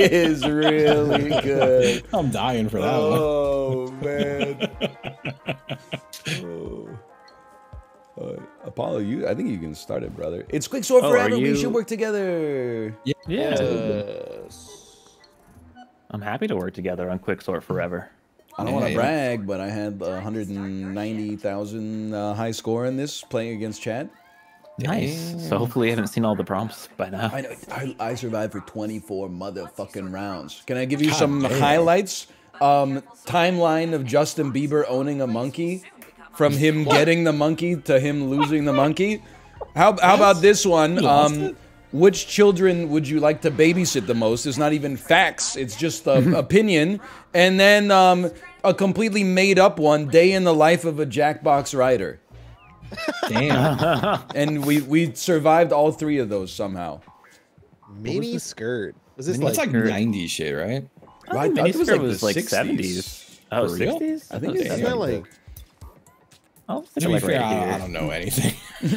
is really good. I'm dying for that Oh man. oh. Uh, Apollo, you I think you can start it, brother. It's Quixort Oh, are forever. We should work together. one. Yes. I'm happy to work together on Quixort forever. I don't Yeah, want to yeah. brag, but I had 190,000 uh, high score in this playing against Chad. Nice. So hopefully you haven't seen all the prompts by now. I know I, I survived for 24 motherfucking rounds. Can I give you God some damn. highlights? Um, timeline of Justin Bieber owning a monkey, from him getting the monkey to him losing the monkey. How how about this one? Um, which children would you like to babysit the most? It's not even facts. It's just a opinion. And then um, a completely made up one: day in the life of a Jackbox rider. Damn. And we we survived all three of those somehow. Mini skirt. Was this That's like, like 90s shit, right? I think I thought it was like was like 60s. 70s. Oh, For real? 60s? I think thought it's isn't like Oh, To be like fair, right I. I don't know anything. to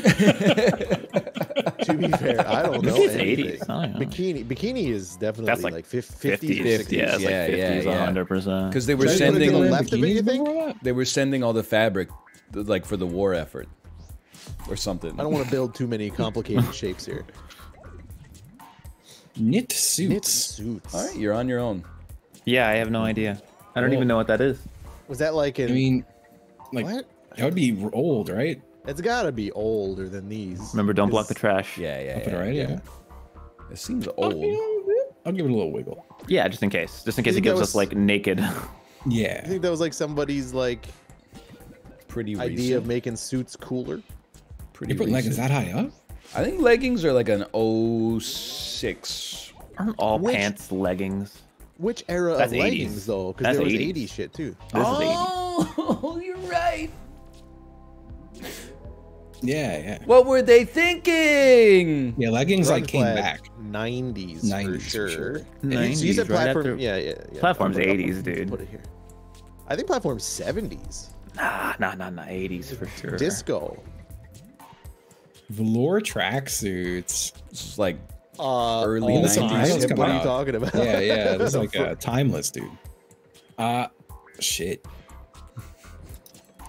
be fair, I don't know. It's anything. 80s, I don't know. Bikini bikini is definitely That's like, like 50s. 50s, 50s, Yeah, it's yeah, like 50s, yeah, yeah. 100%. Because they were Should I put it to the sending left of it, you think? They were sending all the fabric like for the war effort or something. I don't want to build too many complicated shapes here. Knit suits. Knit suits. All right, you're on your own. Yeah, I have no idea. I don't Well- even know what that is. Was that like in I mean, like, what? that would be old, right? It's got to be older than these. Remember, don't block the trash. Yeah, yeah, Up it yeah. right, yeah. It seems old. I'll give it a little wiggle. Yeah, just in case. Just in case it gives was- us like naked. Yeah. I think that was like somebody's like Pretty recent. idea of making suits cooler. Pretty You put leggings that high up? I think leggings are like an 06. Aren't all Which- pants leggings? Which era That's of 80s. leggings though? Because there was 80s. 80 shit too. This is 80. Oh, you're right. Yeah, yeah. What were they thinking? Yeah, leggings like came back. 90s, 90s for for sure. sure. And you- you said 90s, right platform. after- Yeah, yeah, yeah. Platform's I'll put- I'll 80s, put- dude. Put it here. I think platform's 70s. Nah, nah, nah, nah. 80s for sure. Disco. Velour tracksuits. This is like Uh, Early all 90s. time. What are you out. talking about? Yeah, yeah. This is like a timeless, dude. Uh, shit.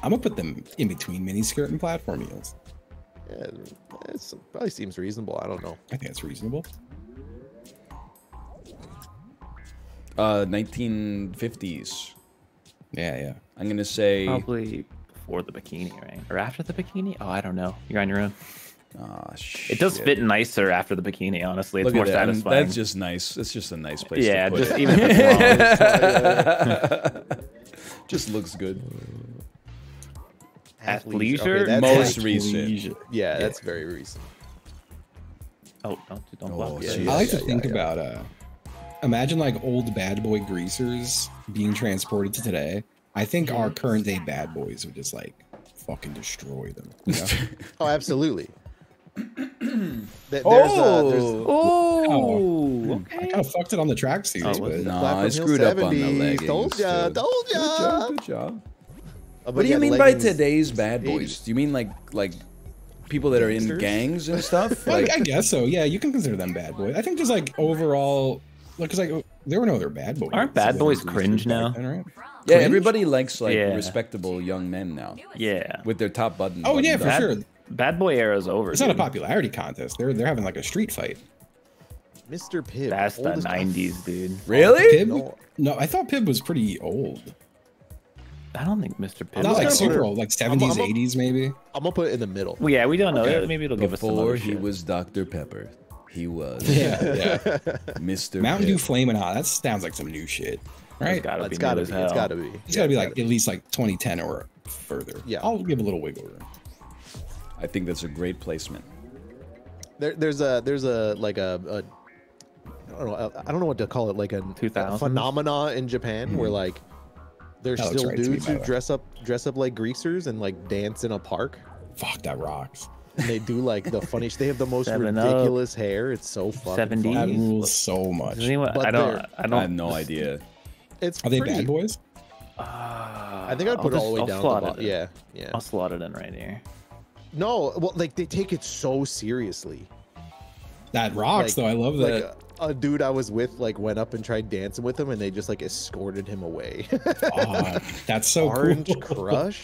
I'm gonna put them in between miniskirt and platform heels. Yeah, it probably seems reasonable. I don't know. I think that's reasonable. uh 1950s. Yeah, yeah. I'm gonna say Probably before the bikini, right? Or after the bikini? Oh, I don't know. You're on your own. Shit. It does fit nicer after the bikini, honestly. It's Look more at that. Satisfying. That's just nice. It's just a nice place yeah, to put just it. even if it's wrong. just looks good. Athleisure? that's Most like- recent. Leisure. yeah, that's very recent. Oh, don't don't Oh, block yeah, it. yeah. I like to yeah, think yeah. about uh imagine like old bad boy greasers being transported to today. I think our current day bad boys would just like fucking destroy them. You know? Oh, absolutely. Th- there's, uh, there's Oh, I kind of fucked it on the tracksuits, Oh, but No, Platform I screwed up on the 70s. leggings. Told ya, too. told Good ya. job, good job. uh, What do you mean leggings- by today's bad boys? Do you mean like like people that are in gangs and stuff? I, Like I guess so. Yeah, you can consider them bad boys. I think just like overall, like, cause like there were no other bad boys. Aren't bad boys cringe now? then, right? yeah, Cringe? everybody likes like Yeah. respectable young men now yeah. with their top button. Oh yeah, for up. Sure. Bad boy era's over. It's not a popularity contest. They're they're having like a street fight. Mr. Pibb. That's the 90s, dude. Really? Pibb? No. No, I thought Pibb was pretty old. I don't think Mr. Pibb. Not like gonna put super old, like I'm- I'm seventies, eighties, maybe. I'm gonna put it in the middle. Well, yeah, we don't know. Okay. Maybe it'll give us Before he shit. was Dr. Pepper, he was Yeah, yeah. Mr. Mountain Dew Pibb. Flamin' Hot. That sounds like some new shit, right? It's gotta It's be gotta new be. as It's hell. gotta be. It's gotta be like at least like 2010 or further. Yeah. I'll give a little wiggle room. I think that's a great placement. There, there's a there's a like a, a I don't know I don't know what to call it like a, a phenomena in Japan where hmm. like there's That still right to me, dudes who dress up dress up like greasers and like dance in a park. Fuck, that rocks. And they do like the funny. They have the most Seven Up. ridiculous hair. It's so fucking 70s? That rules so much. Anyone, But I don't. I I don't. I have no idea. It's Are they pretty- bad boys? Uh, I think I'd I'll put it all the way down. I'll To the slot bottom. Yeah, yeah. I'll slot it in right here. No, well, like they take it so seriously. That rocks Like- though. I love Like, that. uh, a dude I was with like went up and tried dancing with him, and they just like escorted him away. Aw, that's so Orange cool. Crush.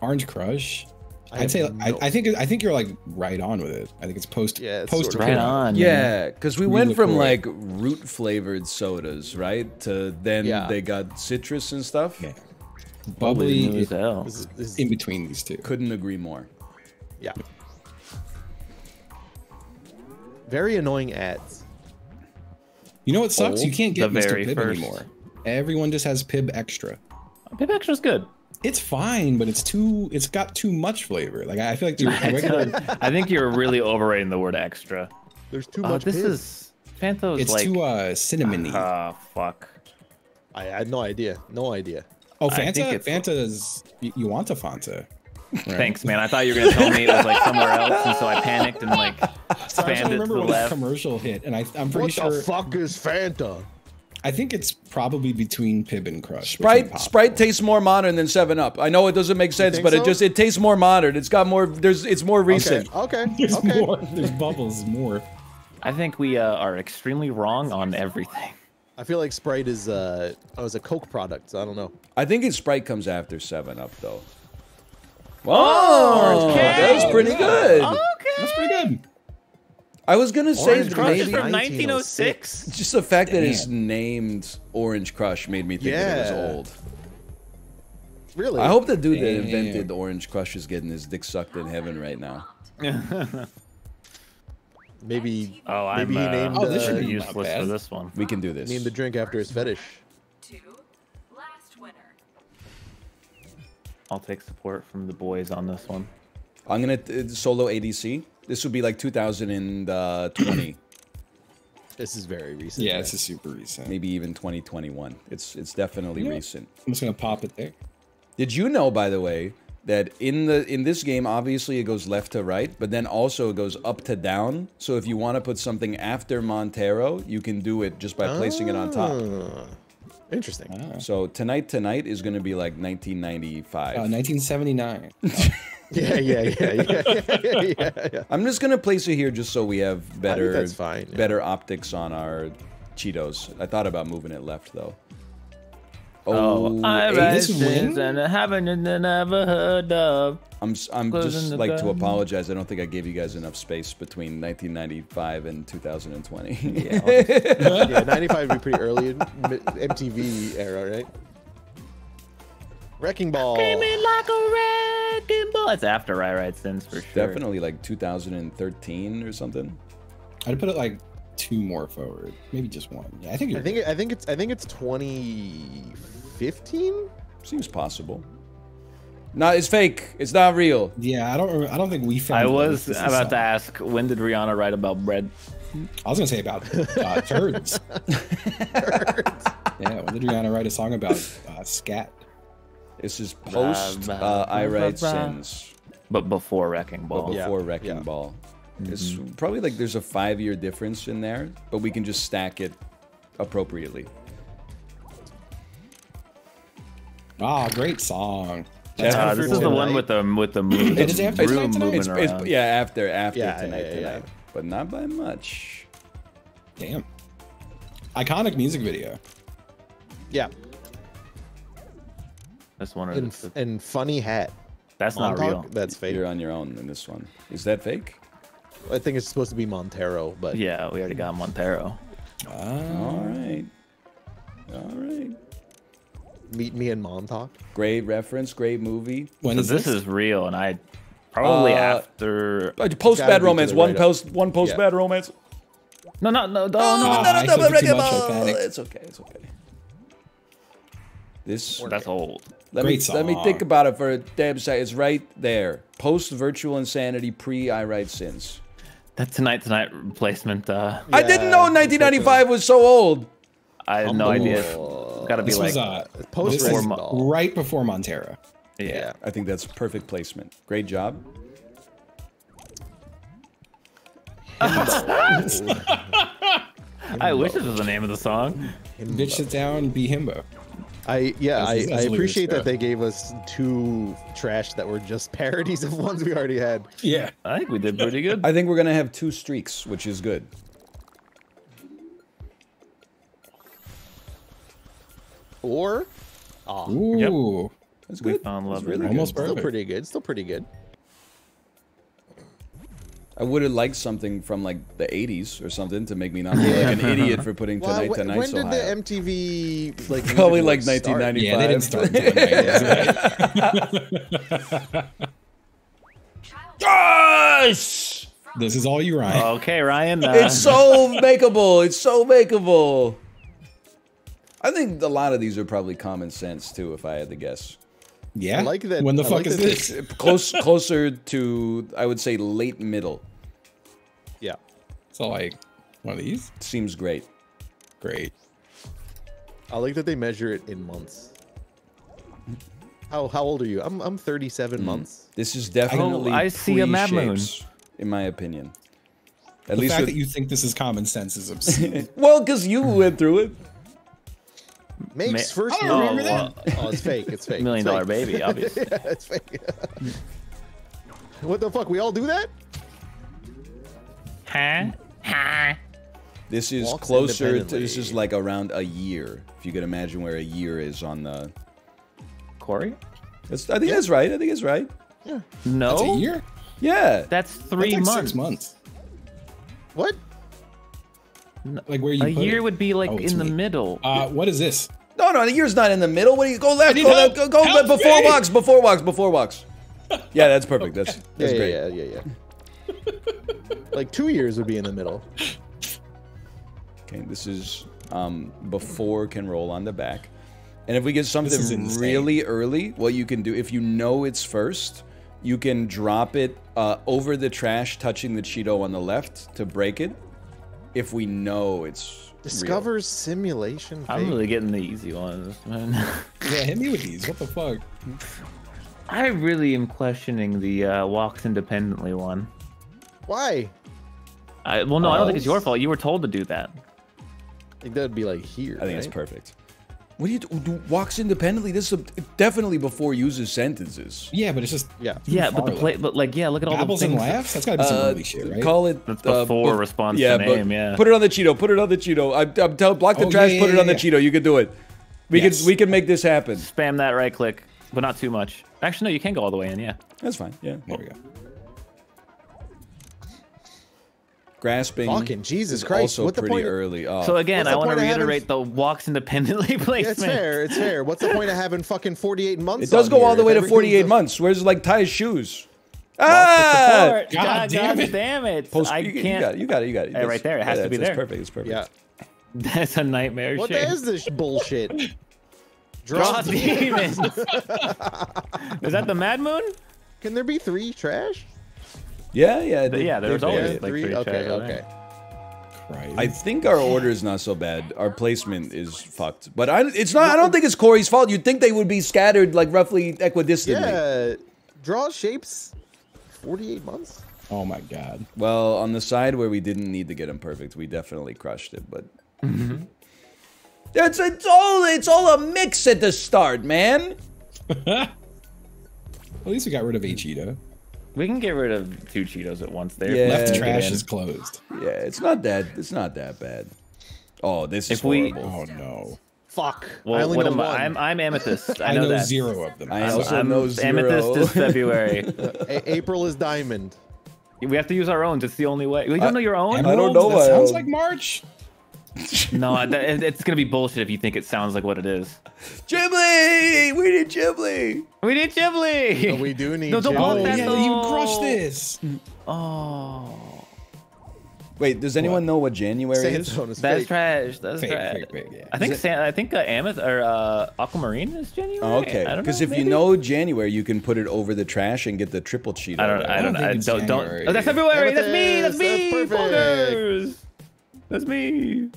Orange Crush. I I'd say have I, I think I think you're like right on with it. I think it's post Yeah, it's post sort of Right on. Yeah, because we went from like root flavored sodas, right? To then Yeah. they got citrus and stuff. Yeah. Bubbly Bubbly as hell. Is- is- in between these two. Couldn't agree more. yeah. Very annoying ads. You know what sucks? You can't get Mr. very Pibb first. anymore. Everyone just has Pibb Extra. Pibb Extra's good. It's fine, but it's too. It's got too much flavor. Like I feel like the regular. I think you're really overrating the word extra. There's too Oh, much. this Pibb. is Fanta's It's like. too uh cinnamony. Ah, fuck. I had no idea. No idea. Oh, I think Fanta. it's- Fanta's. You, you want a Fanta? Right? Thanks, man. I thought you were gonna tell me it was like somewhere else, and so I panicked and like I was trying to spammed it to the when the left. commercial hit, and I, I'm pretty What sure. the fuck is Fanta? I think it's probably between Pibb and Crush. Sprite. Sprite tastes more modern than Seven Up. I know it doesn't make sense, think but it just it tastes more modern. It's got more. There's it's more recent. Okay. Okay. There's okay. more. There's bubbles more. I think we uh, are extremely wrong on everything. I feel like Sprite is uh oh, it's a Coke product. So I don't know. I think it's Sprite comes after Seven Up though. Oh, that was pretty good. That's pretty good. I was gonna say Orange Crush maybe is from 1906. just the fact that it's Damn. named Orange Crush made me think that it was old. Really? I hope the dude that Damn. invented Orange Crush is getting his dick sucked in heaven right now. maybe. Oh, I'm maybe he uh, named. Oh, this uh, should be useless for this one. We can do this. named the drink after his fetish. I'll take support from the boys on this one. I'm gonna uh, solo ADC. This would be like 2020, This is very recent. Yeah, this is super recent. maybe even 2021. It's it's definitely Yeah. recent. I'm just gonna pop it there. Did you know, by the way, that in the in this game, obviously it goes left to right, but then also it goes up to down. So if you want to put something after Montero, you can do it just by placing it on top. Interesting. Ah. So tonight, tonight is going to be like 1995. Uh, 1979. Yeah, yeah, yeah, yeah, yeah, yeah, yeah. I'm just gonna place it here just so we have better that's fine, yeah. better optics on our Cheetos. I thought about moving it left though. Oh, oh, I eight- write this sins win? and I haven't never heard of. I'm s- I'm just the like to apologize. I don't think I gave you guys enough space between 1995 and 2020. yeah, 95 would be pretty early in M- MTV era, right? Wrecking Ball. Came in like a wrecking ball. It's after I write sins for sure. Definitely like 2013 or something. I'd put it like two more forward, maybe just one. Yeah, I think. I think it, I think it's I think it's 2015. Seems possible. No, it's fake. It's not real. Yeah, I don't. I don't think we found. I was this about to ask, when did Rihanna write about bread? I was gonna say about uh, turds. yeah, when did Rihanna write a song about uh, scat? This is post uh, I blah, Write blah. Sins. But before Wrecking but Ball. Yeah, before Wrecking yeah. Ball. It's probably like there's a five year difference in there, but we can just stack it appropriately. Ah, great song. That's Uh, this is the one with the with the, move, It is the after room Tonight? moving It's, around. it's yeah after after Yeah, tonight yeah, yeah. tonight, but not by much. Damn. Iconic music video. Yeah, that's one and, is and funny hat. that's not real. That's fake. You're on your own in this one. Is that fake? I think it's supposed to be Montero, but Yeah, we already got Montero. All right, all right. meet me in Montauk. Great reference, great movie. When So is this this? is real, and I probably Uh, after. Uh, Post bad romance. One right post. One post Yeah. bad romance. No, no, no, no, no. Ah, I said it too much, I panicked. It's okay. It's okay. This. That's old. Let me Great let me think about it for a damn second. It's right there. Post virtual insanity. Pre I write sins. That tonight tonight replacement. Uh, I didn't know 1995 was so old. I had no idea. It's gotta be This like was uh, Post this is right before Montero. yeah. I think that's perfect placement. Great job. I wish this was the name of the song. Bitch, sit down, be himbo. I yeah, I, I appreciate that they gave us two trash that were just parodies of ones we already had. Yeah, I think we did pretty good. I think we're gonna have two streaks, which is good. Or, oh, ooh, yep. that's good. We found love. Really almost still pretty good. Still pretty good. I would have liked something from like the 80s or something to make me not feel like an idiot for putting Wow, Tonight wh- Tonight when so did high. the. MTV like Probably like awards 1995. yeah, they didn't start until the 90s, right? This is all you, Ryan. Okay, Ryan. Uh, It's so makeable. It's so makeable. I think a lot of these are probably common sense too, if I had to guess. Yeah. I like that- When the I fuck like is that this? Close, closer to I would say late middle. Yeah. So like one of these. Seems great. Great. I like that they measure it in months. How how old are you? I'm I'm 37 Hmm. months. This is definitely I see a mad moon. in my opinion. At The least fact with, that you think this is common sense is obscene. well, because you went through it. Makes Ma- first. I don't year- remember that. Oh, it's fake. It's fake. million it's dollar fake. baby, obviously. yeah, it's fake. what the fuck? We all do that? huh? Huh? This is Walks closer to this is like around a year. If you could imagine where a year is on the. Kory? That's, I think that's right. I think it's right. Yeah. No. That's a year. Yeah. That's three That's like months. Six months. What? Like where you. A put year it. would be like Oh, it's in the me. middle. Uh, what is this? No, no, the year's not in the middle. What do you go left? Go left. Go, go left before me. walks. Before walks. Before walks. Yeah, that's perfect. That's that's yeah, great. yeah, yeah, yeah, yeah. like two years would be in the middle. Okay, this is um, before can roll on the back. And if we get something really early, what you can do, if you know it's first, you can drop it uh, over the trash, touching the Cheeto on the left to break it. If we know it's real. Discovers simulation. I'm fake. really getting the easy ones, man. Yeah, hit me with these. What the fuck? I really am questioning the uh, walks independently one. Why? I, well, no, I don't think it's your fault. You were told to do that. I think that'd be like here. I think it's perfect. What do you do? do walks independently? This is a, definitely before uses sentences. Yeah, but it's just. Yeah. Yeah, but the play, left. but like, yeah, look at all Babbles the and things. laughs. That's gotta be some Uh, early shit, right? Call it. That's uh, before bef- response yeah, but name, yeah. Put it on the Cheeto. Put it on the Cheeto. I, I'm telling block the Oh, trash. yeah, put it yeah, on the. Cheeto. You can do it. We Yes. can we can make this happen. Spam that right click, but not too much. Actually, no, you can go all the way in. Yeah. That's fine. Yeah. There we go. Grasping. Fucking Jesus Christ, Also what the pretty point of- early. Oh. So again, I want to point of having- reiterate the walks independently Yeah, placement. it's fair. It's fair. What's the point of having fucking 48 months? it does on go here all the way to 48 a- months. Where's like Ty's shoes? Ah! Support. God God, damn God it. damn it! Post, I you, you can't. got it. You got it. You got it. Hey, right there, it has to be that's, there. That's perfect. It's perfect. Yeah. That's a nightmare What shape. is this bullshit? Draw Draw. demons. is that the Mad Moon? Can there be three trash? Yeah, yeah. they- yeah, there's always vary. like three. three Okay. trash Okay. there. Christ. I think our order is not so bad. Our placement is fucked, but I, it's not. I don't think it's Kory's fault. You'd think they would be scattered like roughly equidistantly. Yeah. Draw shapes. 48 months. oh my god. Well, on the side where we didn't need to get him perfect, we definitely crushed it. But mm-hmm. it's it's all it's all a mix at the start, man. At least we got rid of Ichido. We can get rid of two Cheetos at once. There. Yeah. Left trash is closed. Yeah, it's not that it's not that bad. Oh, this is If we- horrible. Oh no. Fuck. I Well, only what know am one. I? I'm, I'm Amethyst. I I know, know, that. zero of them. I also I'm know zero. Amethyst is February. A- April is diamond. we have to use our own. It's the only way. We don't I- know your own. I don't know That my sounds own. like March. No, that, it's gonna be bullshit if you think it sounds like what it is. Ghibli, we need Ghibli. We need Ghibli. But we do need. No, don't Jim- block Oh that yeah, though. you crushed this. Oh, Wait, does anyone know what January is? Is that's fake. trash. That's Fake, trash. fake, fake, yeah. I think Is San, I think uh, Amethyst or uh, Aquamarine is January. Oh, okay, because know, if you know January, you can put it over the trash and get the triple cheat. I don't. out I of it. don't. think I don't. don't oh, that's February. That's me. That's me. that's perfect. fuckers. That's me.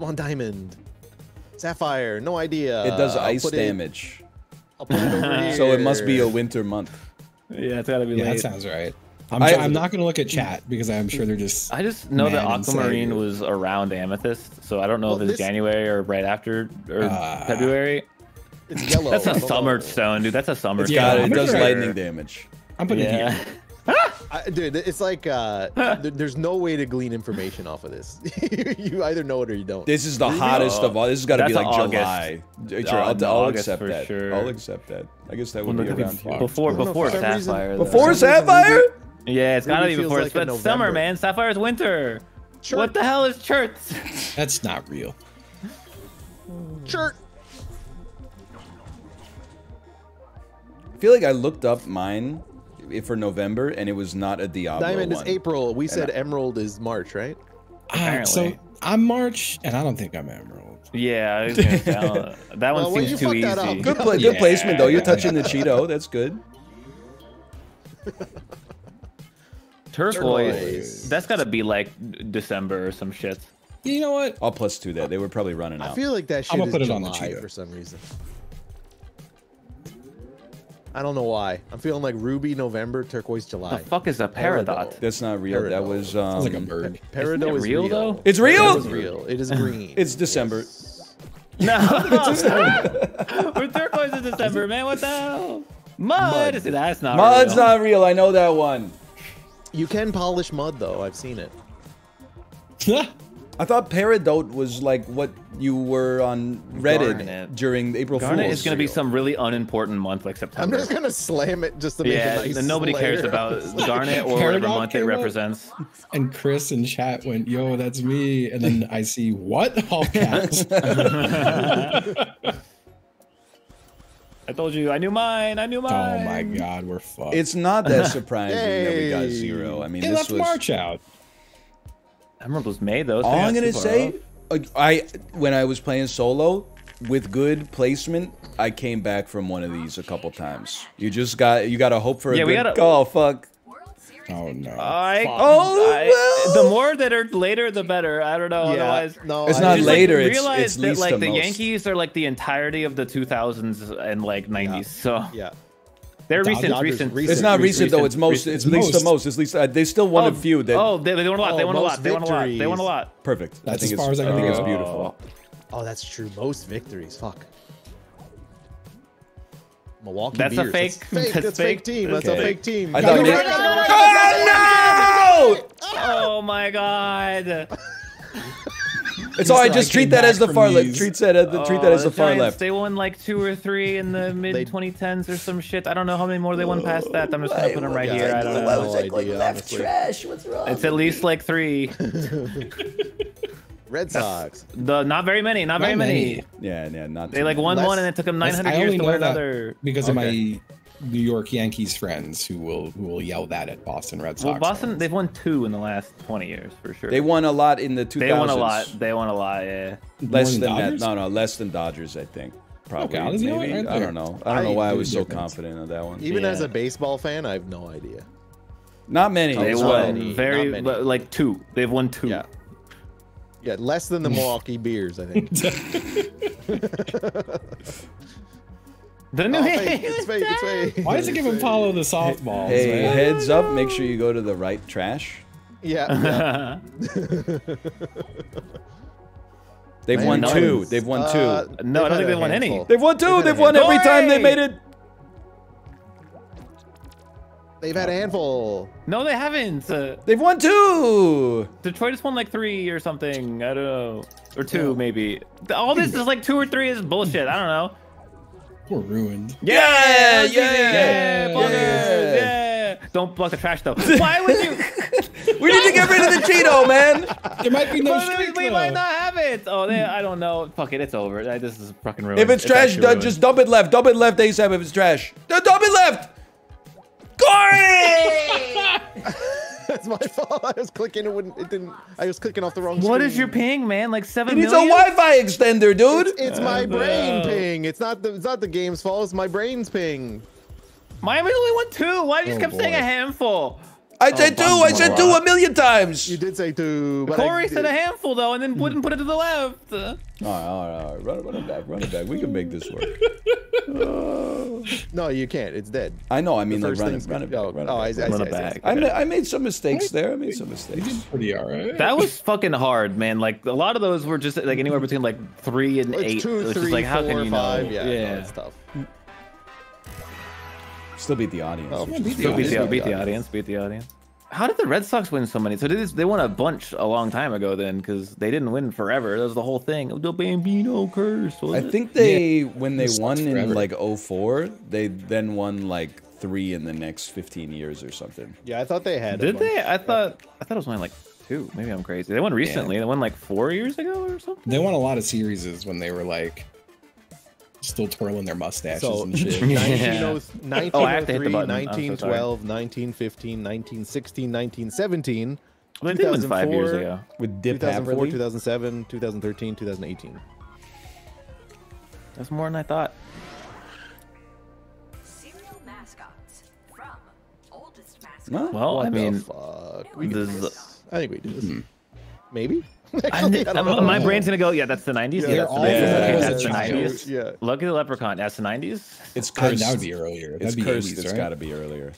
Come on, diamond. Sapphire. No idea. It does I'll ice put it- damage, I'll put it over so it must be a winter month. Yeah, it's gotta be Yeah, that sounds right. I'm, I- I'm not gonna look at chat because I'm sure they're just. I just know that Aquamarine sad. was around Amethyst, so I don't know Well, if it's this- January or right after or Ah. February. It's yellow. That's a summer stone, dude. That's a summer It's stone. got it. It does sure. lightning damage. I'm putting Yeah. it here. I, dude, it's like uh, th- there's no way to glean information off of this. you either know it or you don't. This is the hottest of all. This has got to be like August. July. Sure, Uh, I'll, I'll August accept for that. sure. I'll accept that. I guess that would Well, be around fuck. here. Before I don't know, before for some reason- Sapphire. Before Sapphire? Yeah, it's gotta be before. like a it's summer, November. man. Sapphire's winter. Sure. What the hell is Church? That's not real. Sure. I feel like I looked up mine i- for November, and it was not a Diablo Diamond one. is April. We said I- Emerald is March, right? Uh, so I'm March, and I don't think I'm Emerald. Yeah, I was gonna say, I don't- that one Well, well, seems you too easy. that up. Good, pla- good placement though. You're touching the Cheeto. That's good. Turquoise. Turquoise. That's gotta be like December or some shit. You know what? I'll plus two that. They were probably running out. I feel like that shit I'ma is put it July on the Cheeto. for some reason. I don't know why. I'm feeling like Ruby November, Turquoise July. What the fuck is a peridot? That's not real. That was um. Sounds like a bird. Isn't Peridot it is real, real, though? It's real. is real. It is green. It's December. No, we're turquoise in December, man. What the hell? Mud. See, that's not. Mud's real. not real. I know that one. You can polish mud though. I've seen it. I thought Peridot was like what you were on Reddit Garnet. during April Garnet Fool's. is gonna be some really unimportant month like September. I'm just gonna slam it just to make yeah, a nice and nobody cares about Garnet or whatever month it represents. and Chris in chat went, "Yo, that's me," and then I see what all caps. I told you, I knew mine. I knew mine. oh my god, we're fucked. It's not that surprising that we got zero. I mean, they this left was March out. Emerald was made though. so all I'm gonna say. off. I when I was playing solo with good placement, I came back from one of these a couple times. You just got you got to hope for a Yeah, we good. gotta- oh fuck! Oh no. Oh, I, Oh, I- well. the more that are later, the better. I don't know. Yeah, Otherwise, no, It's I not just, just- later, Like, it's- realize it's that least like the most. Yankees are like the entirety of the 2000s and like 90s. So Yeah. They're Dodgers- recent, Dodgers recent. recent. It's not recent, though. It's most. recent. It's least to Most. most. It's least. Uh, they still won oh, a few. That oh, they, they won a lot. they Oh, won a lot. most They won a lot. They won a lot. perfect. That's I think as far it's, as I I can think it's beautiful. Oh, that's true. Most victories. Fuck. Milwaukee That's a fake- That's fake. that's That's fake fake. team. That's a fake team. I Gotta thought go maybe- right, gotta go right, gotta go right. Oh Oh my god. No! It's all right. Just treat that as the far left. Treat that as the treat that Oh, as the oh, far Giants, left. They won like two or three in the mid 2010s or some shit. I don't know how many more they won past that. I'm just gonna put them right Yeah, here. I don't no know. idea, honestly. It's at least like three. Red Sox. The not very many. Not, Not very many. many. Yeah, yeah, not. They like many. won Less- one and it took them 900 years to know win another. because of my New York Yankees friends who will who will yell that at Boston Red Sox. Well, Boston, fans. they've won two in the last 20 years for sure. They won a lot in the 2000s. They won a lot. They won a lot. Yeah. Less More than that. No, no, less than Dodgers. I think. Probably. Okay, you know what, maybe. right I don't know. I don't know why I was so difference. confident of that one. Even Yeah. as a baseball fan, I have no idea. Not many. They as won many, very many. like two. They've won two. Yeah. Yeah, less than the Milwaukee Beers, I think. The New Oh, fake. It's fake. It's fake. Why does it give Apollo the softballs? Hey, man? heads up! Make sure you go to the right trash. Yeah. yeah. They've Man, won no. two. They've won two. Uh, No, I don't had think they won any. They've won two. had a They've won every time they made it. They've had a handful. no, they haven't. Uh, They've won two. Detroit has won like three or something. I don't know. Or two, maybe. All this is like two or three is bullshit. I don't know. We're ruined. Yeah, Yes, yeah, yeah, yeah. buggers, yeah. Don't block the trash though. Why would you? We need to get rid of the Cheeto, man. There might be no But we, though. might not have it. Oh, they, I don't know. Fuck it, it's over. This is fucking ruined. If it's trash, actually ruined. just dump it left. Dump it left ASAP if it's trash. Du- Dump it left. Kory! That's my fault. I was clicking. It wouldn't. It didn't. I was clicking off the wrong. What screen. is your ping, man? Like He seven needs a? Wi-Fi extender, dude. It's my Uh, brain no. ping. It's not the. It's not the game's fault. It's my brain's ping. Miami only won two. Why do you Oh, kept saying a handful? I said two. I said two a million times. You did say two. But Kory did- said a handful though, and then wouldn't put it to the left. Uh, All right, all right, all right. Run, run it back. Run it back. We can make this work. No, you can't. It's dead. I know. I mean, The like, first run it, run it gonna- back. Run oh, it I, I, Run I it back. I, ma- I made some mistakes there. I made some He mistakes. did pretty alright. that was fucking hard, man. Like a lot of those were just like anywhere between like three and It's eight. two, It three, just like how four, can you five. know? Yeah, no, it's tough. Still beat the audience. Oh, which is beat the Beat the, audience. beat the audience. Beat the audience. How did the Red Sox win so many? So they just, they won a bunch a long time ago then, because they didn't win forever. That was the whole thing. The Bambino curse. I wasn't it? think they when they It sucks won in like 04, they then won like three in the next 15 years or something. Yeah, I thought they had. Did they? I thought I thought it was only like two. Maybe I'm crazy. They won recently. They won like four years ago or something. They won a lot of series when they were like still twirling their mustaches So, and shit. 1903, Oh, I have to hit the button. I'm so 1912, 1915, 1916, 1917, Well, they did win five years 2004, ago. With Dip 2004, Haverly. 2007, 2013, 2018. That's more than I thought. Serial mascots from oldest mascot. Huh? Well, What I the mean, fuck? We this can do is- this. I think we do this. Hmm. Maybe. I, I don't know. my brain's gonna go. Yeah, that's the 90s. Yeah, They're that's the all 90s. Okay, that's the the 90s. Yeah. Look at the leprechaun. That's the 90s. It's I mean, cursed. that would be earlier. That'd it's be cursed. 80s, It's right? got to be earlier.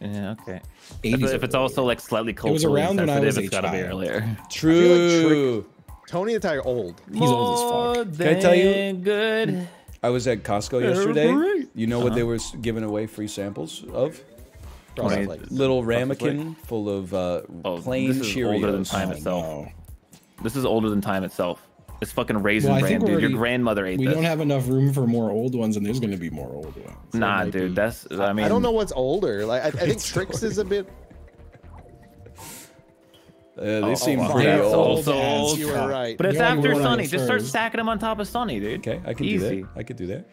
Yeah, okay. 80s If, if it's or also like slightly was culturally around when I sensitive, was a it's gotta be earlier. True. Tony the Tiger old. He's old as fuck. Can I tell you- than Good. I was at Costco yesterday. Right. You know what they were giving away free samples of? Probably Wait. like- Little ramekin full of uh, Oh, plain this is Cheerios. older than time Oh, itself. no. This is older than time itself. It's fucking raisin Well, I bran, think dude. we're Your grandmother ate We this. don't have enough room for more old ones, and there's going to be more old ones. nah, might dude. be. That's. I mean, I don't know what's older. Like I, I think Trix is a bit. Uh, they Oh, seem wow. pretty Yeah, old. so- Old so. You were right. But it's You're after Sonny. Just start stacking them on top of Sonny, dude. Okay, I can Easy. do that. I could do that.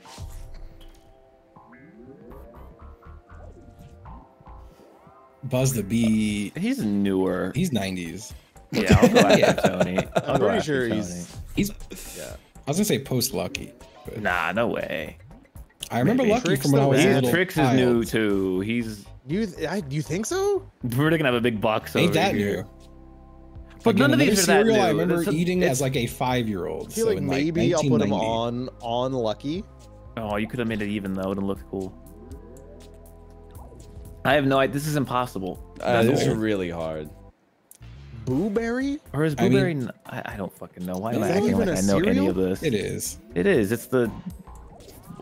Buzz the Bee. He's newer. He's 90s. Yeah, I'll go after Tony. I'll I'm pretty sure Tony. he's. He's. Yeah. I was gonna say post Lucky. But Nah, no way. I remember maybe. Lucky Trix from when I was a Rat. little Trix is new too. He's. You th- I, you think so? We're gonna have a big box Ain't over that here. new? But Again, none of these are another that new. I remember It's eating it's- as like a five-year-old. I feel so like in maybe I'll put him on on Lucky. Oh, you could have made it even though. It would have looked cool. I have no idea. This is impossible. Uh, this is really hard. Booberry? Or is I mean- blueberry? n- I, I don't fucking know. Why am I acting like a I know any of this? It is. It is. It's the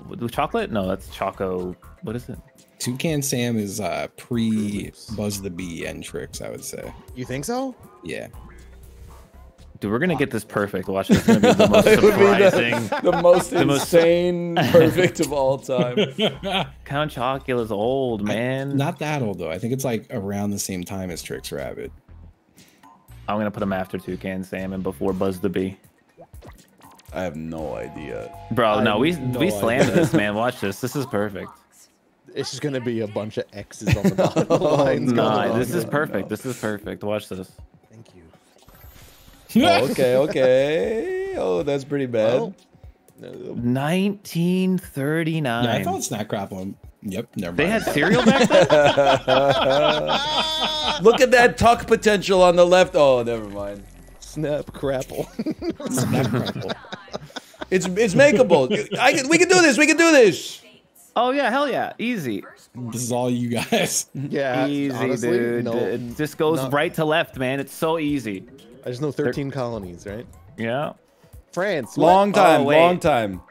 the chocolate. No, that's choco. What is it? Toucan Sam is uh, pre Buzz the Bee and Trix, I would say. You think so? Yeah. Dude, we're gonna get this perfect. Watch, it's gonna be the most It would be the- surprising. The most The most- insane, perfect of all time. Count Chocula's old man. Not that old though. I think it's like around the same time as Trix Rabbit. I'm gonna put him after Toucan Sam and before Buzz the Bee. I have no idea. Bro, I no, we no we slammed idea. this, man. Watch this. This is perfect. It's just gonna be a bunch of X's on the bottom lines. Oh, nah, going this is perfect. This is perfect. Watch this. Thank you. Oh, okay, okay. Oh, that's pretty bad. Well, 1939. Yeah, I thought Snack Crapple. Yep, never they had cereal back then. Look at that tuck potential on the left. Oh, never mind. snap crapple. Snack Crapple. It's it's makeable. I can, we can do this. We can do this. Oh yeah, hell yeah, easy, This is all you guys. yeah, easy, honestly, dude. no, it just goes not- right to left, man. It's so easy. I just know 13 colonies, right? Yeah. France. Long what? time. Oh, long time.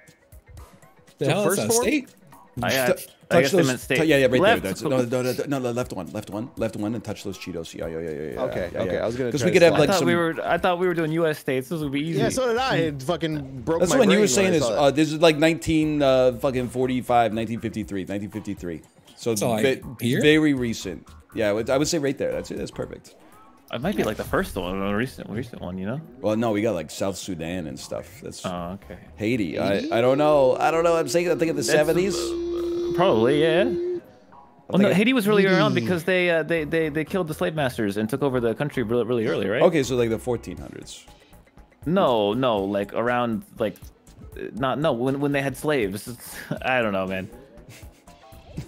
The So hell is first that form? state? I, T- I, I touch guess they those. meant t- yeah, yeah, right left. there. That's, no, no, no, no, no, left one, left one, left one, and touch those Cheetos. Yeah, yeah, yeah, yeah. yeah Okay, yeah, okay, yeah. I was gonna because we could have slide. I like thought some. we were. I thought we were doing U.S. states. This would be easy. Yeah, so did I. It fucking broke That's my what you were saying I is uh, this is like 19 uh, fucking 45, 1953, 1953. So, So, like, very recent. Yeah, I would, say right there. That's it. That's perfect. it might be like the first one, a recent, recent one. You know? Well, no, we got like South Sudan and stuff. That's Oh, okay. Haiti. I, I don't know. I don't know. I'm saying I think of the That's- 70s. Probably, yeah. Well, no, Haiti was really around because they, uh, they they they killed the slave masters and took over the country really, really early, right? Okay, so like the 1400s. No, no, like around like, not no when when they had slaves. It's, I don't know, man.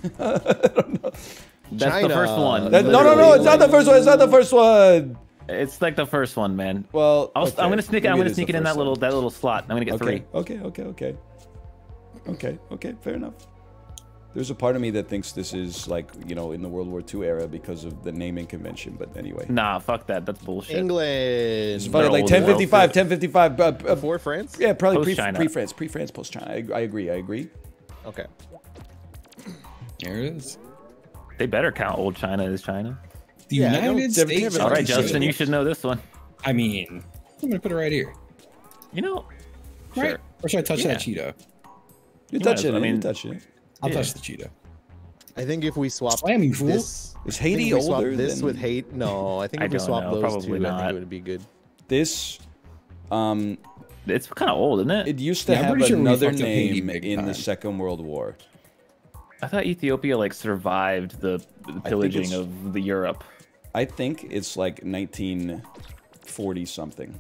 That's the first one. That, no, no, no. It's not the first one. It's not the first one. It's like the first one, man. Well, I'll, okay, I'm gonna sneak it. I'm gonna sneak it in that first little that little slot. I'm gonna get Okay, three. okay, okay, okay. Okay, okay, fair enough. There's a part of me that thinks this is like, you know, in the World War II era because of the naming convention, but anyway. Nah, fuck that. That's bullshit. England. It's probably like 1055, 1055. Uh, uh, Before France? yeah, probably pre, Post-China. pre France, pre France, post China. I, I agree, I agree. Okay. There it is. They better count old China as China. The Yeah, United States. haven't All right, Should. Justin, you should know this one. I mean, I'm gonna put it right here. You know, Right? sure. Or should I touch Yeah. that Cheeto? You're might touching well, it. I You're mean- touching it. I'll Yeah. touch the Cheeto. I think if we swap Slam, you fool. this, Is Haiti if we swap older this than with hate? No, I think I if we swap know, those probably two, I think it would be good. this? Um, It's kind of old, isn't it? it used to Yeah, have pretty sure another fucked up Haiti name big in the. Second World War. I thought Ethiopia like survived the the pillaging of the Europe. I think it's like 1940 something.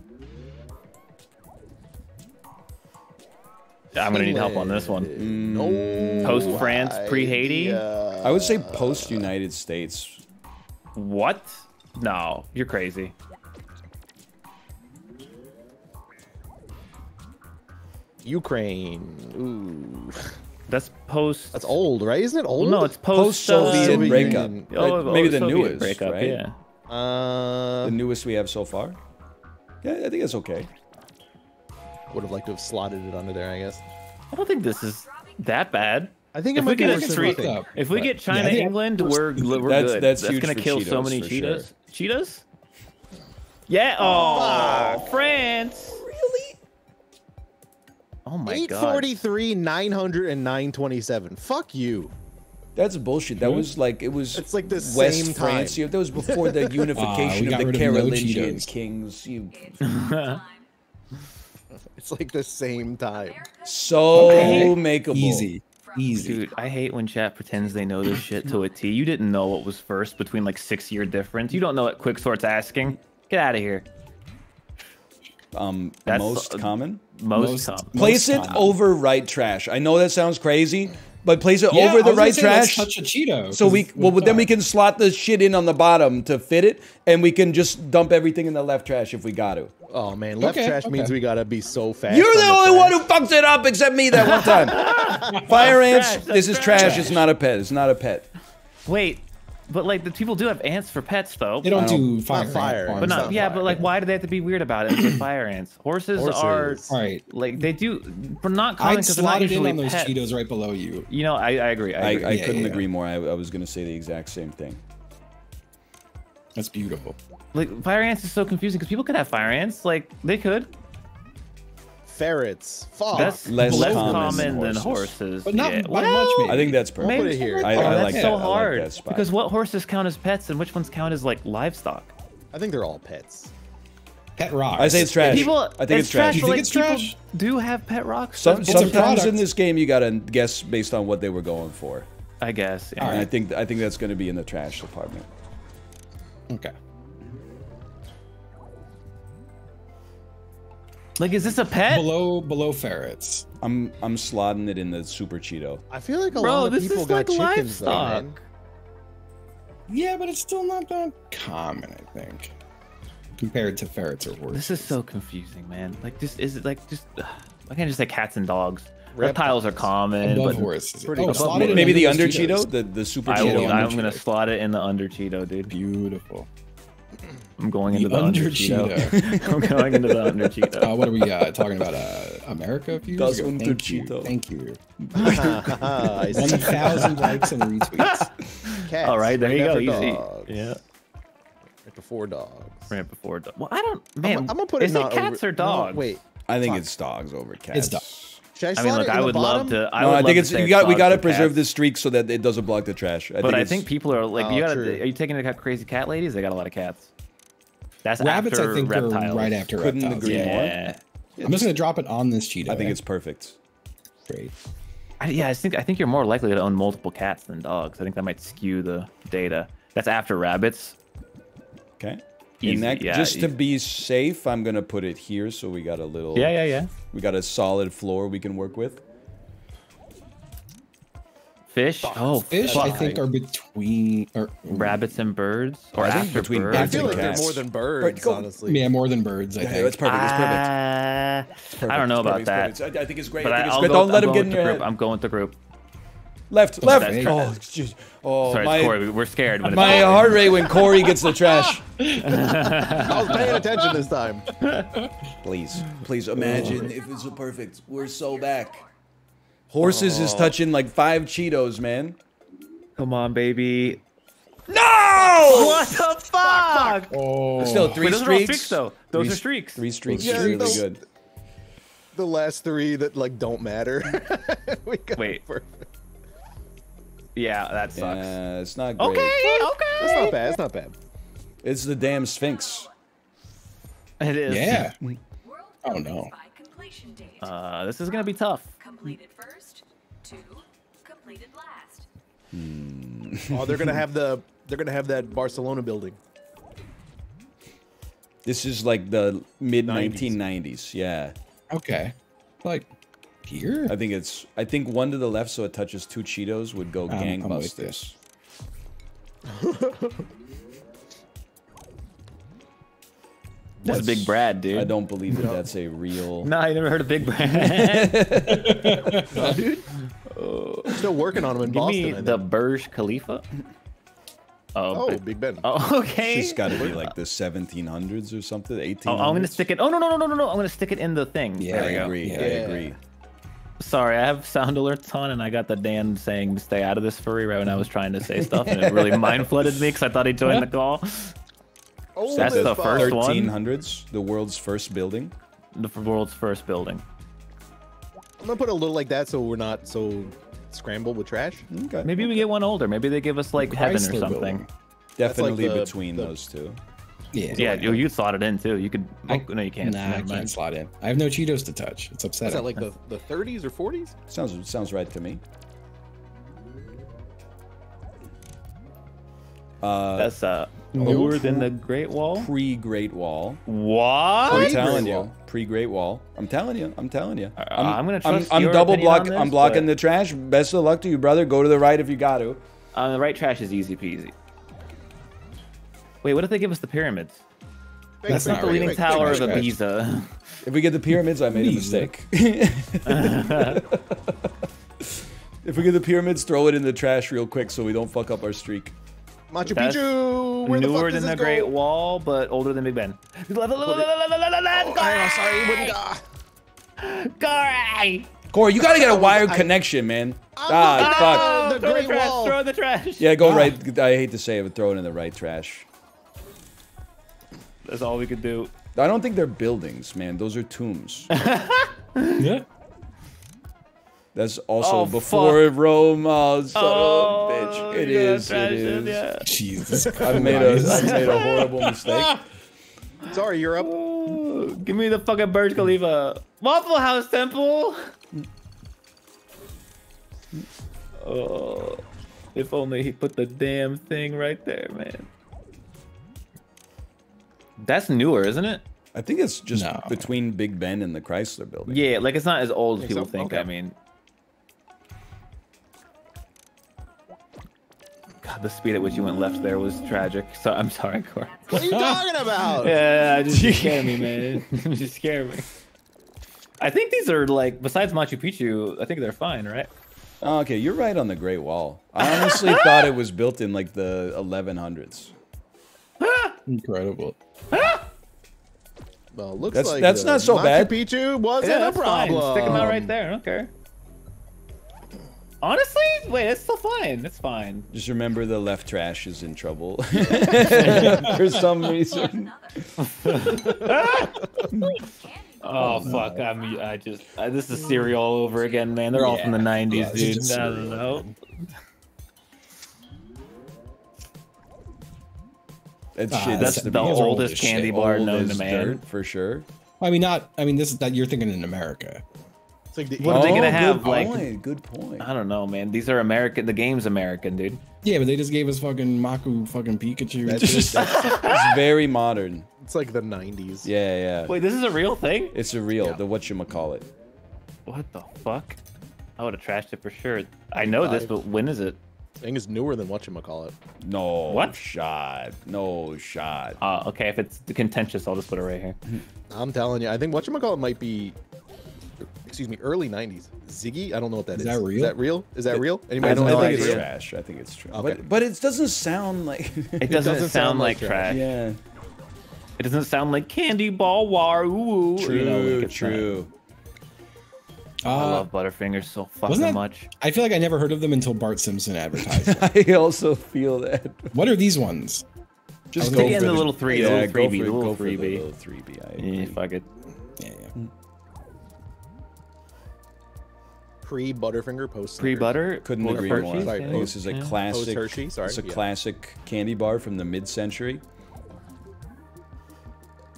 I'm gonna need help on this one. No. Post France, pre Haiti. I would say post United States. What? No, you're crazy. Ukraine. Ooh, That's post. that's old, right? Isn't it old? no, it's post Post-Soviet uh, breakup. Oh, Uh, maybe the Soviet newest, breakup, right? Yeah. Uh, The newest we have so far. Yeah, I think it's okay. Would have liked to have slotted it under there, I guess. I don't think this is that bad. I think it If we might be get a than three, we up. if we get China, Yeah, England, we're we're That's- good. that's That's huge gonna for kill so many for cheetahs. Cheetahs? Yeah. Oh, France. Really? Oh my god. 843, 900, and 927. Fuck you. That's bullshit. That was like it was. It's like the West same France. time. You- That was before the unification ah, got of the rid of no Carolingian kings. You It's like the same time. so Okay. makeable. Easy. Easy. Dude, I hate when chat pretends they know this shit to a T. You didn't know what was first between like six year difference. You don't know what Quixort's asking. Get out of here. Um, That's- most uh, common. Most, Most- com- Place it common. over right trash. I know that sounds crazy, but place it Yeah, over I the was right say, let's trash. Touch a Cheeto. So we well what's then we can slot the shit in on the bottom to fit it, and we can just dump everything in the left trash if we got to. Oh man, left Okay, trash means we gotta be so fast. You're on the only one who fucks it up except me that one time. Fire ants. This is trash. trash. It's not a pet. It's not a pet. Wait, but like the people do have ants for pets though. They don't don't- do fire. not fire, farms, but not not yeah, fire. but like why do they have to be weird about it with fire ants? Horses, are Horses. All right. like they do but not common I'd because they're not slot it in on those pets. Cheetos right below you. You know, I, I agree. I I, agree. I Yeah, couldn't yeah. agree more. I, I was gonna say the exact same thing. That's beautiful. like fire ants is so confusing because people could have fire ants. Like they could. Ferrets. Fuck. That's less less, common common, than than horses. horses. But not yeah. by well, much, maybe. I think that's perfect. Maybe. Put it here. I, oh, I that's like so that. I like hard that because what horses count as pets and which ones count as like livestock? I think they're all pets. Pet rocks. I say it's trash. People, I think it's trash. You think like, it's trash? Do have pet rocks? Some, That's a bullshit. sometimes in this game you gotta guess based on what they were going for, I guess. Yeah. All I think I think that's gonna be in the trash department. Okay. Like, is this a pet? Below below ferrets. I'm I'm slotting it in the super Cheeto. I feel like a Bro, lot of people got like chickens though, livestock. man. Yeah, but it's still not that common, I think, compared to ferrets or horses. This is so confusing, man. Like, this is it like just. Ugh. Why can't I just say cats and dogs? Reptiles. Reptiles are common, above but horses. Pretty oh, above slot it in Maybe the under Cheetos. Cheeto, the the super I Cheeto. will, I'm under gonna Cheeto. slot it in the under Cheeto, dude. Beautiful. I'm going into the, under under Cheeto. I'm going into the under Cheeto. Uh, what are we uh, talking about? Uh, America a few Das ago? Unter Thank you. Cheeto. Thank you. I 1,000 likes and retweets. Cats, All right, there right you go. after Easy. dogs. Yeah. Right before dogs. Right before dog. Well, I don't. Man, I'm, I'm gonna put it is not it cats over, or dogs? No, wait. I think Fuck. it's dogs over cats. It's dogs. Should I, I slot mean, it look, in I would bottom? love to. I no, would I think to it's you got we got to preserve cats, this streak so that it doesn't block the trash. I But I think people are like, Oh, you got. true. Are you taking a crazy cat ladies? They got a lot of cats. That's Rabbits, after I think, reptiles. are right after Couldn't reptiles. agree more. Yeah. I'm just going to drop it on this Cheeto. I think it's perfect. great. I, yeah, I think I think you're more likely to own multiple cats than dogs. I think that might skew the data. That's after rabbits. Okay. Easy, that, yeah, just to be safe, I'm gonna put it here so we got a little. Yeah, yeah, yeah. We got a solid floor we can work with. Fish. Oh, Fish, fuck. I think, are between. Or, rabbits and birds, or I think after between birds. I feel and like they're cats. more than birds, Right, go- honestly. Yeah, more than birds, I Yeah, think. that's perfect. It's perfect. Ah, I don't know about that. I I think it's great. But I I, think it's I'll great. go, Don't let I'm him get going in your the head. group. I'm going with the group. Left, left. Oh, trash. jeez. oh Sorry, my, it's Kory. We're scared. When my it's heart rate when Kory gets the trash. I was paying attention this time. Please, please imagine if it's perfect. We're so back. Horses is touching like five Cheetos, man. Come on, baby. No! What the fuck? Oh, Still three Wait, those are streaks. streaks, though. Those Three- are streaks. Three streaks Yeah, really those- good. The last three that like don't matter. we got Wait. for- Yeah, that sucks. Yeah, it's not great. Okay, okay. That's not bad. It's not bad. It's the damn Sphinx. It is. yeah. Oh, no. by completion date. Uh, this is gonna be tough. completed last. Oh, they're gonna have the they're gonna have that Barcelona building. This is like the mid 1990s. Yeah. Okay. Like here? I think it's. I think one to the left, so it touches two Cheetos, would go um, I'm- I'm gangbusters. That's That's- Big Brad, dude. I don't believe that that's a real. No, I never heard of Big Brad. Dude, oh. Still working on them in Give Boston. me the Burj Khalifa. Oh, oh, Big- Big Ben. oh, okay. It's got to be like the 1700s or something. 1800s. Oh, I'm gonna stick it. Oh no no no no no no! I'm gonna stick it in the thing. Yeah, there I go. agree. Yeah. I agree. Sorry, I have sound alerts on, and I got the Dan saying stay out of this furry right when I was trying to say stuff, and it really mind flooded me because I thought he joined the call. Oh, That's as the fuck. first one. 1300s, the world's first building. The world's first building. I'm gonna put a little like that so we're not so scrambled with trash. Okay. Maybe we get one older. Maybe they give us like heaven or something. building. Definitely the- between the- those two. Yeah. Yeah, you, you thought it in too. You could. I- oh, no, you can't. Nah, I can't mind. slot in. I have no Cheetos to touch. It's Is upsetting. that like the, the 30s or 40s? Sounds sounds right to me. Uh, That's uh newer than the Great Wall. pre Great Wall. What? I'm Pre-Great telling you, Wall. pre Great Wall. I'm telling you. I'm telling you. I'm, I'm gonna I'm, trust I'm double opinion on block. this, I'm blocking but- the trash. Best of luck to you, brother. Go to the right if you got to. Uh, the right trash is easy peasy. Wait, what if they give us the pyramids? That's It's not not the really Leaning like Tower of trash. Ibiza. If we get the pyramids, I made a mistake. if we get the pyramids, throw it in the trash real quick so we don't fuck up our streak. Machu That's Picchu. Where the Newer fuck does than the this Great go? Wall, but older than Big Ben. Oh, I'm sorry, wouldn't-. Kory! Kory, you gotta get a wired connection, man. Ah, fuck. The throw Great the trash, Wall. throw the trash. Yeah, go right. I hate to say it, but throw it in the right trash. That's all we could do. I don't think they're buildings, man. Those are tombs. yeah. That's also Oh, before Rome. Oh, son Oh, of a oh, bitch. It you gotta is. It trash is. yeah. Jesus. I made a, I made a horrible mistake. Sorry, you're up. Oh, give me the fucking Burj Khalifa. Waffle House Temple. Oh, if only he put the damn thing right there, man. That's newer, isn't it? I think it's just No. between Big Ben and the Chrysler building. Yeah, like it's not as old as Think so? people think. Okay. I mean, God, the speed at which you went left there was tragic. So I'm sorry, Kory. What are you talking about? Yeah, just you scare me, man. just scare me. I think these are like, besides Machu Picchu, I think they're fine, right? Oh, okay, you're right on the Great Wall. I honestly thought it was built in like the 1100s. Incredible. Well, looks That's- like that's the not so Machu bad. Picchu wasn't Yeah, a that's fine. problem. Stick them out right there. I don't care. Honestly, wait, it's still fine. It's fine. Just remember the left trash is in trouble for some reason. Oh fuck! I'm. I just. I, this is cereal all over again, man. They're all from the '90s, Yeah, dude. just I don't know. That Ah, shit that's has to the oldest candy shit. bar old known to man. dirt, for sure. I mean, not. I mean, this is that you're thinking in America. It's like the What are they gonna Oh, have, Good like- point. Good point. I don't know, man. These are American. The game's American, dude. Yeah, but they just gave us fucking Maku, fucking Pikachu. That's just- It's very modern. It's like the 90s. Yeah, yeah. Wait, this is a real thing? It's a real. Yeah. The what you call it. What the fuck? I would have trashed it for sure. I know this, but when is it? I think it's newer than whatchamacallit. No What? shot. No shot. Uh, okay, if it's contentious, I'll just put it right here. I'm telling you, I think whatchamacallit might be, excuse me, early 90s. Ziggy? I don't know what that Is is. that real? Is that real? Is that real? Anybody I, know I think it's real? trash. I think it's true. Okay. But but it doesn't sound like. It doesn't, doesn't sound, like trash. yeah. It doesn't sound like candy ball war. Ooh, True. you know, like it's not- true. I Uh, love Butterfingers so fucking that- much. I feel like I never heard of them until Bart Simpson advertised. I also feel that. what are these ones? Just was go thinking for the little three, the Yeah, little go freebie, for, the little go for freebie. little freebie. I Yeah, fuck it. Pre Butterfinger, post Pre butter. Couldn't agree Hershey's, more. Sorry, yeah. This is a Yeah. classic. Oh, post Hershey, sorry, It's a yeah. classic candy bar from the mid-century.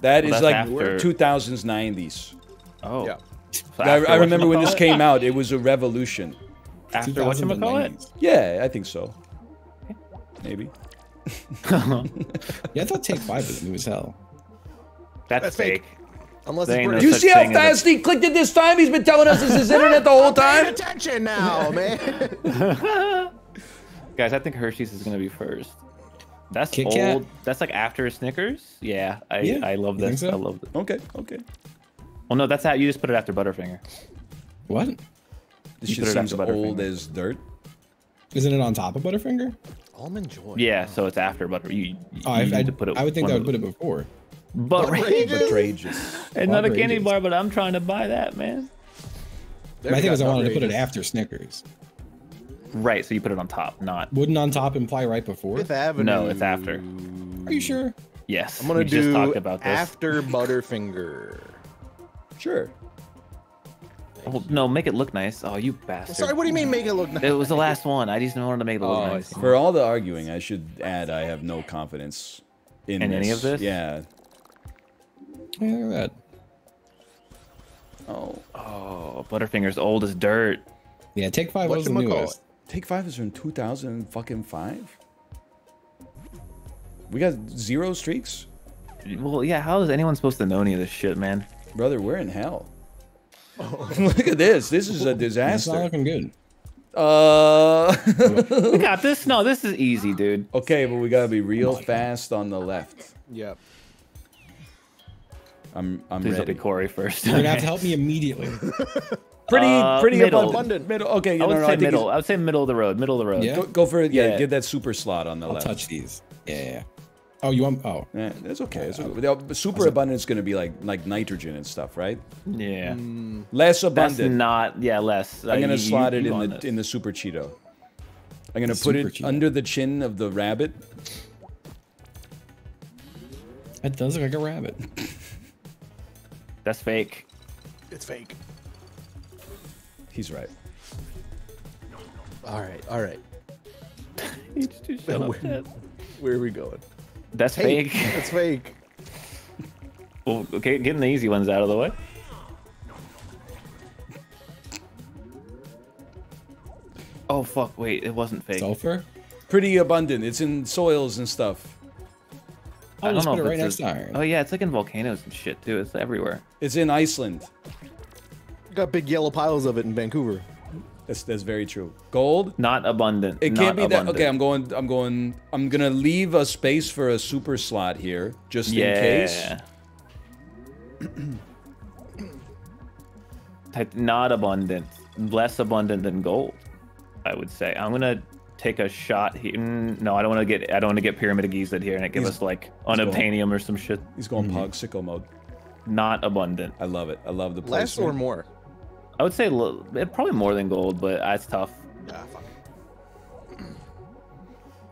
That is that's like after- 2000s, 90s. Oh. Yeah. So I, I remember when this came out. It was a revolution. After what 2000s and call it? Yeah, I think so. Maybe. Yeah, I thought Take Five was new as hell. That's, That's fake. fake. Unless There it's no British. You see how thing as a- fast he clicked it this time? He's been telling us this is internet the whole Pay time. attention now, man. Guys, I think Hershey's is gonna be first. That's Kit old. Kat? That's like after Snickers. Yeah, I Yeah, I love this. so? I love this. Okay, okay. Well, no, that's how you just put it after Butterfinger. What? This You shit seems old as dirt. Isn't it on top of Butterfinger? Almond Joy. Yeah, so it's after Butter. You, you Oh, I, need I, to put it. I would think I would put the- it before. Butterageous. Outrageous. It's not a candy bar, but I'm trying to buy that, man. There My thing go, is, I wanted to put it after Snickers. Right, so you put it on top, not. Wouldn't on top imply right before? Fifth Avenue. No, it's after. Are you sure? Yes, I'm gonna do just talked about this. after Butterfinger. Sure. Oh, no, make it look nice. Oh, you bastard! Sorry, what do you mean make it look nice? It was the last one. I just wanted to make it look Oh, nice. For all the arguing, I should add I have no confidence in, In any of this? Yeah. Yeah, look at that. Oh. Oh, Butterfinger's old as dirt. Yeah, Take Five was the Whatchamacallit? newest. Take Five is from 2005? We got zero streaks? Well, yeah. How is anyone supposed to know any of this shit, man? Brother, we're in hell. Look at this. This is a It's not disaster. looking good. Uh, We got this. No, this is easy, dude. okay, but we gotta be real fast on the left. Yep. Please I'm I'm don't be ready. Kory first. You're gonna have to help me immediately. Pretty Uh, pretty middle. abundant. Middle. Okay, I would no, no, say I middle. it's- I would say middle of the road. Middle of the road. Yeah. Go, go for it. Yeah, Yeah. get that super slot on the I'll left. touch these. Yeah, yeah, yeah. Oh, you want? Oh, Yeah, that's okay. It's okay. The- the super abundant is gonna be like like nitrogen and stuff, right? Yeah. Less That's abundant. not. Yeah, less. I'm Uh, gonna slot you- it you in the this. in the super Cheeto. I'm gonna put it Cheeto. under the chin of the rabbit. that does look like a rabbit. That's fake. It's fake. He's right. All right, all right. You just- just shut up, Where are we going? That's Hey, fake. That's fake. Well, okay, getting the easy ones out of the way. Oh fuck! Wait, it wasn't fake. Sulfur. Pretty abundant. It's in soils and stuff. I'll just put it if right it's next a- to iron. Oh yeah, it's like in volcanoes and shit too. It's everywhere. It's in Iceland. Got big yellow piles of it in Vancouver. That's that's very true. Gold. Not abundant. It can't be that. Okay, I'm going. I'm going. I'm gonna leave a space for a super slot here, just in case. Yeah. Not abundant. Less abundant than gold, I would say. I'm gonna take a shot here. Mm, No, I don't want to get. I don't want to get Pyramid of Giza here and it give He's- us like going- unobtainium or some shit. He's going Mm-hmm. pog sicko mode. Not abundant. I love it. I love the Less placement. uh, or more? I would say it probably more than gold, but that's tough. Ah, fuck.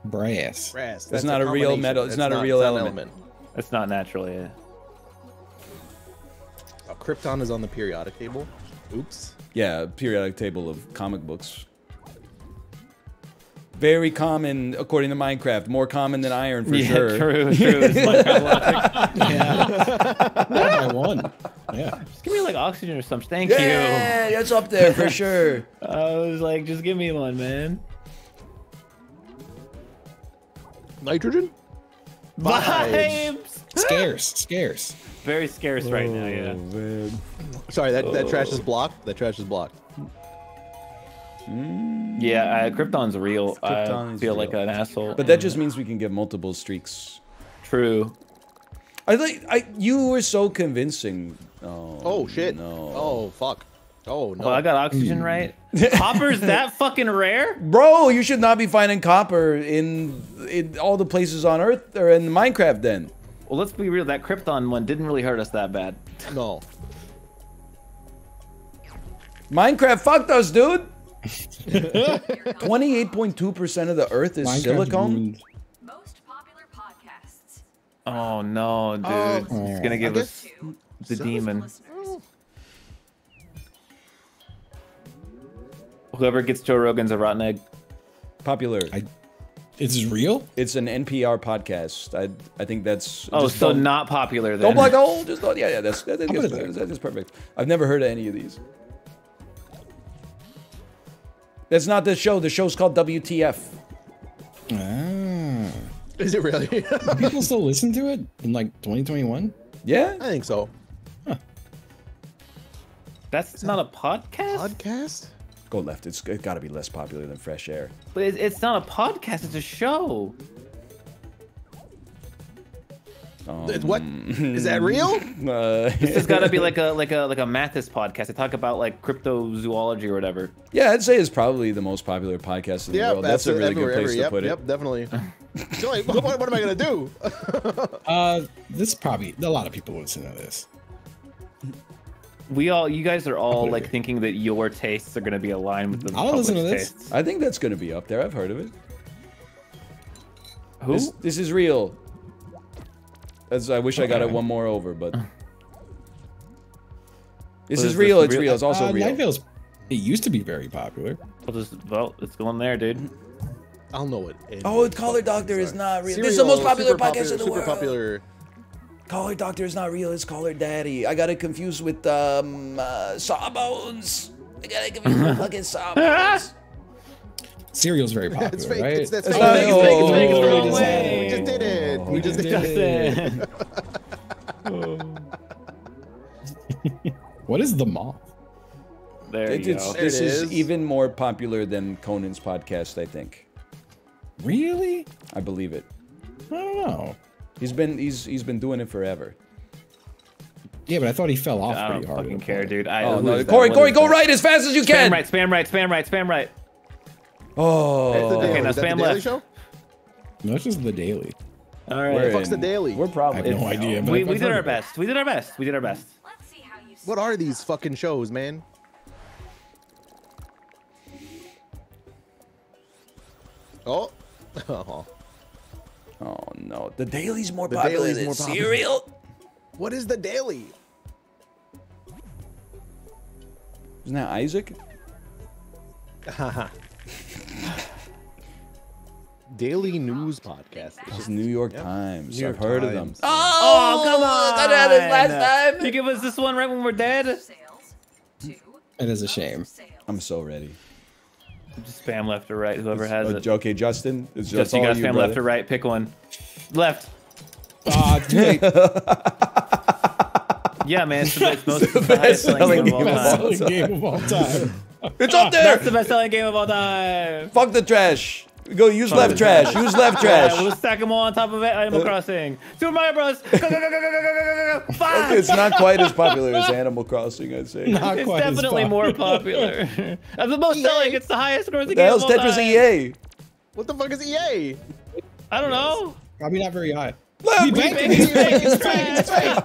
Brass. Brass. That's not a real metal- it's That's not a real it's an element. It's not natural. Yeah. Oh, Krypton is on the periodic table. Oops. Yeah, periodic table of comic books. Very common, according to Minecraft. More common than iron for yeah, sure. true, true. It's Minecraft logic. Yeah. I won. Yeah. Just give me like oxygen or something. Thank you. Yeah, that's up there for sure. I was like, just give me one, man. Nitrogen? Vibes. Scarce. Scarce. Very scarce right now. Oh, yeah. Oh, man. Sorry, that, that trash oh. is blocked. That trash is blocked. Yeah, uh, Krypton's real. Krypton I is feel like an asshole. But that just means we can get multiple streaks. true. I like. I you were so convincing. Oh, Oh, shit. No. Oh, fuck. Oh, no. Well, I got oxygen right. Copper's that fucking rare? bro, you should not be finding copper in in all the places on Earth or in Minecraft. Then Well, let's be real. That Krypton one didn't really hurt us that bad. No. Minecraft fucked us, dude. 28.2% of the Earth is Minecraft silicone. ruined- Most popular podcasts. Oh no, dude! Oh, He's gonna give I us Two. the demon. Whoever gets Joe Rogan's a rotten egg. Popular. I- It's real. It's an NPR podcast. I I think that's. Oh, just so don't- popular then. Don't block the hole. Just don't. Yeah, yeah. That's that, that, I'll gets, put it there. that is perfect. I've never heard of any of these. That's not the show. The show's called WTF. Ah. Is it really? People still listen to it in like 2021. Yeah. I think so. That's not a podcast. Podcast? Go left. It's it got to be less popular than Fresh Air. But it's, it's not a podcast. It's a show. It's what? Is that real? Uh, This has got to be like a like a like a Mathis podcast. They talk about like cryptozoology or whatever. yeah, I'd say it's probably the most popular podcast in the Yeah, world. That's a really good place to yep, put it. Yep, definitely. So, like, what, what am I gonna do? Uh, this probably a lot of people listen to this. We all, you guys are all like thinking that your tastes are going to be aligned with the I'll listen to this. tastes. I think that's going to be up there. I've heard of it. Who? This, this is real. That's, I wish I got it one more over, but this What is is real. this, It's real- real. It's also uh, real. Night Vale's- It used to be very popular. We'll just vote. Let's go in there, dude. I'll know it. Oh, it's Caller Doctor is not real. This is the most popular super podcast in the super world. popular. Caller Doctor is not real. It's Call Her Daddy. I got it confused with um uh, Sawbones. I got it confused with fucking Sawbones. Serial's very popular, It's fake. right? It's, that's It's fake. not- It's oh, fake. It's fake. It's oh, fake. no It's way. fake. We just did it. Oh. We just did it. Oh. What is the moth? there It- you go. There this it is is. even more popular than Conan's podcast. I think. Really? I believe it. I don't know. He's been he's he's been doing it forever. Yeah, but I thought he fell off I pretty don't fucking care, point. dude. I, Oh who no, is? Kory, Kory, go that? right as fast as you Spam can. Spam right, spam right, spam right, spam right. Oh, Okay, now Is that the spam Daily left. Show? No, it's just the daily. All we're fuck's the Daily? We're probably. I probably have no idea. but We, I've we did our it. best. We did our best. We did our best. Let's see how you What are these fucking shows, man? Oh. Oh. Oh no, the Daily's more The popular Daily's than more popular. Serial. What is the Daily? Isn't that Isaac? Daily News Podcast. It's It's New York Yep. Times. New York I've heard of them. Times. Oh, come on! I had this last time. You give us this one right when we're dead. It is a shame. I'm so ready. Just spam left or right, whoever has Uh, it. okay, Justin. It's Just just you gotta you, spam brother. left or right. Pick one. Left. Ah, too late. Yeah, man. It's the, it's most the the selling best-selling game of all game of time. all Best-selling game of all time. It's up there. That's the best selling game of all time. Fuck the trash. Go use left trash. Use left Yeah, trash. we'll stack them all on top of it. Animal Crossing. Super Mario Bros. Go, go, go, go, go, go, go, go, go. Fuck! It's not quite as popular as Animal Crossing, I'd say. Not It's quite as definitely more popular. popular. As the most selling, it's the highest grossing The game hell's of all Tetris time. EA? What the fuck is EA? I don't know. Probably not very high. Left. He banked Baby, it. it's fake, it's fake,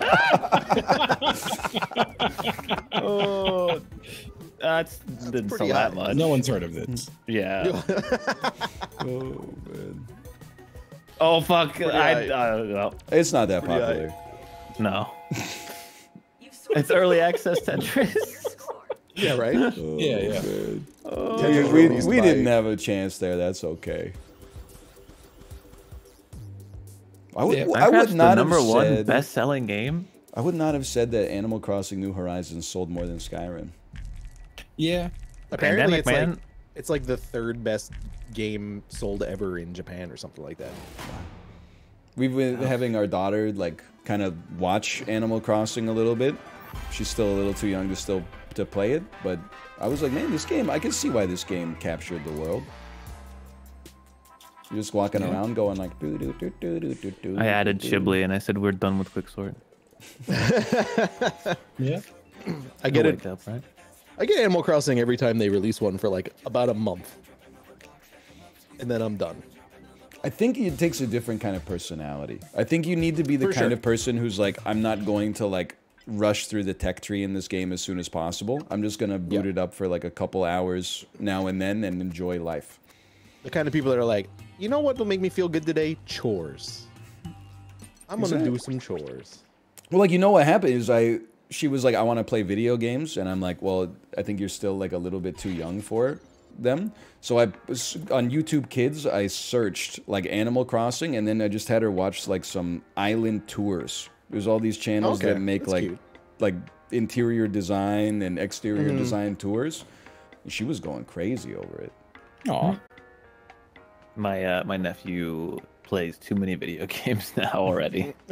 it's fake. oh, that's didn't pretty sell that much. No one's heard of this. Yeah. Oh man, Oh fuck. I, high. uh, no. it's not that Pretty popular. no. It's early access Tetris. Yeah, right? Yeah, yeah. Man. Oh, We, we, we by- didn't have a chance there. That's okay. I would, Yeah, I would not the number have one said. best-selling game. I would not have said that Animal Crossing: New Horizons sold more than Skyrim. Yeah. Apparently, Pandemic, it's man. like it's like the third best game sold ever in Japan or something like that. We've been having our daughter like kind of watch Animal Crossing a little bit. She's still a little too young to still to play it, but I was like, man, this game. I can see why this game captured the world. You're just walking around going like. doo doo doo doo doo doo doo. I added doo. Chiblee and I said we're done with Quixort. Yeah. I get You'll it. up, right? I get Animal Crossing every time they release one for like about a month, and then I'm done. I think it takes a different kind of personality. I think you need to be the For kind sure. of person who's like, I'm not going to like rush through the tech tree in this game as soon as possible. I'm just gonna boot Yeah. it up for like a couple hours now and then and enjoy life. The kind of people that are like, you know what will make me feel good today? Chores. I'm gonna do some chores. Well, like you know what happened is I she was like I want to play video games and I'm like, well, I think you're still like a little bit too young for them. So I on YouTube Kids I searched like Animal Crossing and then I just had her watch like some island tours. There's all these channels Okay, that make that's like cute. like interior design and exterior Mm-hmm. design tours. She was going crazy over it. Aw. My uh, my nephew plays too many video games now already.